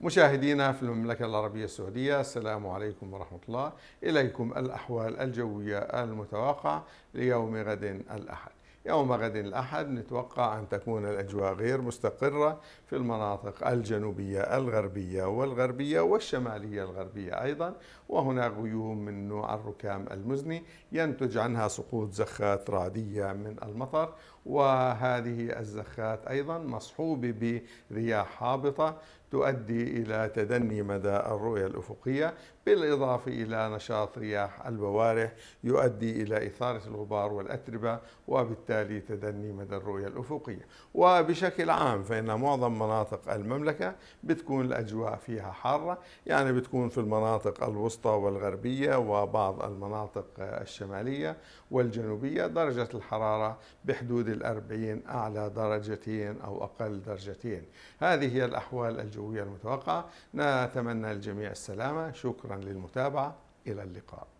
مشاهدينا في المملكة العربية السعودية السلام عليكم ورحمة الله. إليكم الأحوال الجوية المتوقعة ليوم غد الأحد. يوم غد الأحد نتوقع أن تكون الأجواء غير مستقرة في المناطق الجنوبية الغربية والغربية والشمالية الغربية أيضا. وهناك غيوم من نوع الركام المزني ينتج عنها سقوط زخات رعدية من المطر. وهذه الزخات أيضا مصحوبة برياح هابطة تؤدي إلى تدني مدى الرؤية الأفقية. بالإضافة إلى نشاط رياح البوارح يؤدي إلى إثارة الغبار والأتربة وبالتالي تدني مدى الرؤية الأفقية. وبشكل عام فإن معظم مناطق المملكة بتكون الأجواء فيها حارة يعني بتكون في المناطق الوسطى والغربية وبعض المناطق الشمالية والجنوبية. درجة الحرارة بحدود الأربعين أعلى درجتين أو أقل درجتين. هذه هي الأحوال الجوية المتوقعة. نتمنى للجميع السلامة. شكرا للمتابعة. إلى اللقاء.